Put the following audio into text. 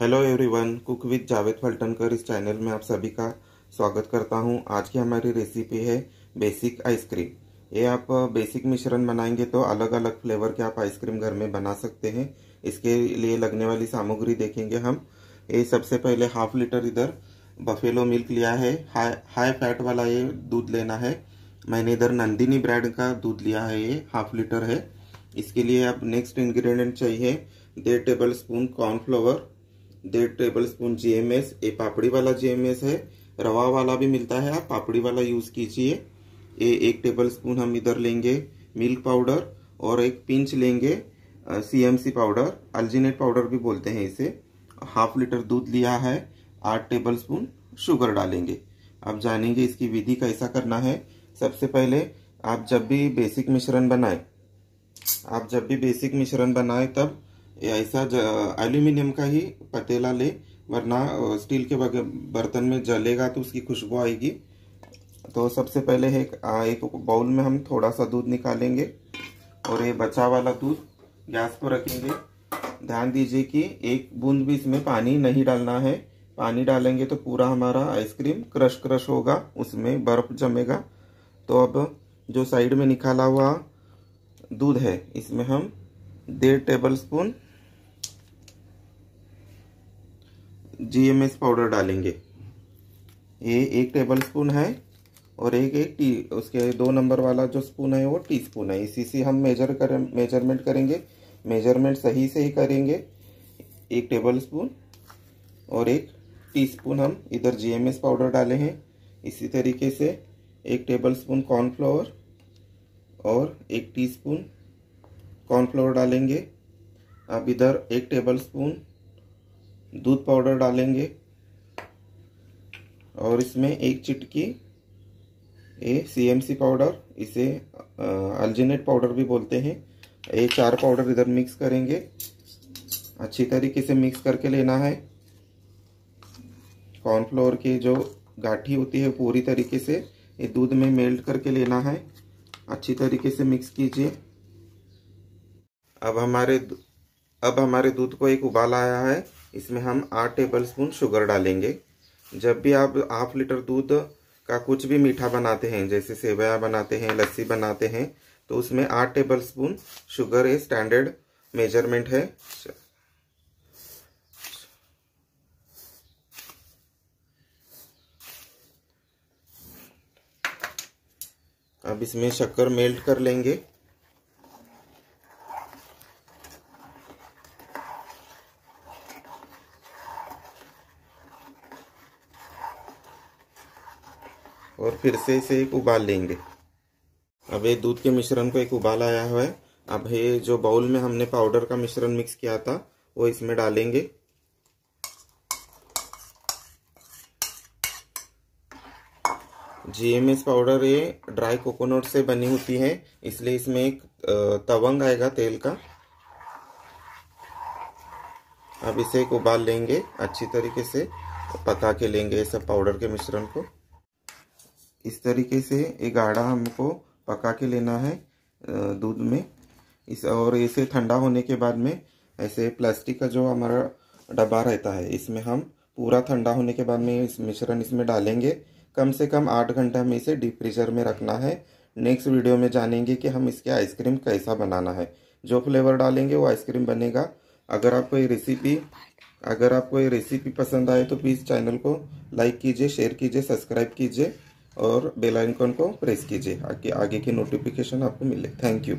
Hello everyone cook with Javed Phaltankar इस channel में आप सभी का स्वागत करता हूँ। आज की हमारी रेसिपी है बेसिक आइसक्रीम ये आप बेसिक मिश्रण बनाएँगे तो अलग अलग फ्लेवर के आप आइसक्रीम घर में बना सकते हैं। इसके लिए लगने वाली सामग्री देखेंगे हम। ये सबसे पहले हाफ़ लीटर इधर बफेलो मिल्क लिया है। हाई हाई फैट वाला ये दूध लेना है। मैंने इधर नंदिनी ब्रांड का दूध लिया है, ये हाफ़ लीटर है। इसके लिए आप नेक्स्ट इंग्रेडिएंट चाहिए डेढ़ टेबल स्पून कॉर्नफ्लोवर डेढ़ टेबल स्पून जीएमएस ये पापड़ी वाला जीएमएस है। रवा वाला भी मिलता है, आप पापड़ी वाला यूज़ कीजिए। ये एक टेबल स्पून हम इधर लेंगे, मिल्क पाउडर, और एक पिंच लेंगे सीएमसी पाउडर, अल्जीनेट पाउडर भी बोलते हैं इसे। हाफ़ लीटर दूध लिया है, आठ टेबल स्पून शुगर डालेंगे। आप जानेंगे इसकी विधि कैसा करना है। सबसे पहले आप जब भी बेसिक मिश्रण बनाए, आप जब भी बेसिक मिश्रण बनाए, तब ऐसा एल्यूमिनियम का ही पतीला ले वरना स्टील के बर्तन में जलेगा तो उसकी खुशबू आएगी। तो सबसे पहले एक, एक बाउल में हम थोड़ा सा दूध निकालेंगे और ये बचा वाला दूध गैस पर रखेंगे। ध्यान दीजिए कि एक बूंद भी इसमें पानी नहीं डालना है। पानी डालेंगे तो पूरा हमारा आइसक्रीम क्रश क्रश होगा उसमें बर्फ़ जमेगा। तो अब जो साइड में निकाला हुआ दूध है इसमें हम डेढ़ टेबल स्पून जीएमएस पाउडर डालेंगे। ये एक टेबल स्पून है और एक एक टी, उसके दो नंबर वाला जो स्पून है वो टी स्पून है। इसी से हम मेजर करें मेज़रमेंट करेंगे। मेज़रमेंट सही से ही करेंगे। एक टेबल स्पून और एक टीस्पून हम इधर जीएमएस पाउडर डाले हैं। इसी तरीके से एक टेबल स्पून कॉर्नफ्लोर और एक टीस्पून कॉर्नफ्लोर डालेंगे। अब इधर एक टेबल स्पून दूध पाउडर डालेंगे और इसमें एक चिटकी ए सीएमसी पाउडर, इसे अल्जिनेट पाउडर भी बोलते हैं। ये चार पाउडर इधर मिक्स करेंगे। अच्छी तरीके से मिक्स करके लेना है। कॉर्नफ्लोर की जो गाठी होती है, पूरी तरीके से ये दूध में मेल्ट करके लेना है। अच्छी तरीके से मिक्स कीजिए। अब हमारे अब हमारे दूध को एक उबाल आया है। इसमें हम आठ टेबल स्पून शुगर डालेंगे। जब भी आप हाफ़ लीटर दूध का कुछ भी मीठा बनाते हैं, जैसे सेवया बनाते हैं, लस्सी बनाते हैं तो उसमें आठ tablespoon sugar a standard measurement है। अब इसमें शक्कर मेल्ट कर लेंगे। और फिर से इसे एक उबाल लेंगे। अब ये दूध के मिश्रण को एक उबाल आया हुआ है। अब ये जो बाउल में हमने पाउडर का मिश्रण मिक्स किया था, वो इसमें डालेंगे। जीएमएस पाउडर ये ड्राई कोकोनट से बनी होती है, इसलिए इसमें एक तवंग आएगा तेल का। अब इसे एक उबाल लेंगे, अच्छी तरीके से पका के लेंगे ये सब पाउडर के मिश्रण को। इस तरीके से ये गाढ़ा हमको पका के लेना है दूध में। इस और इसे ठंडा होने के बाद में ऐसे प्लास्टिक का जो हमारा डब्बा रहता है, इसमें हम पूरा ठंडा होने के बाद में इस मिश्रण इसमें डालेंगे। कम से कम आठ घंटे हमें इसे डीप फ्रीजर में रखना है। नेक्स्ट वीडियो में जानेंगे कि हम इसके आइसक्रीम कैसा बनाना है। जो फ्लेवर डालेंगे वो आइसक्रीम बनेगा। अगर आपको ये रेसिपी, अगर आपको ये रेसिपी पसंद आए तो प्लीज़ चैनल को लाइक कीजिए, शेयर कीजिए, सब्सक्राइब कीजिए। और बेल आइकन को प्रेस कीजिए ताकि आगे की नोटिफिकेशन आपको मिले। Thank you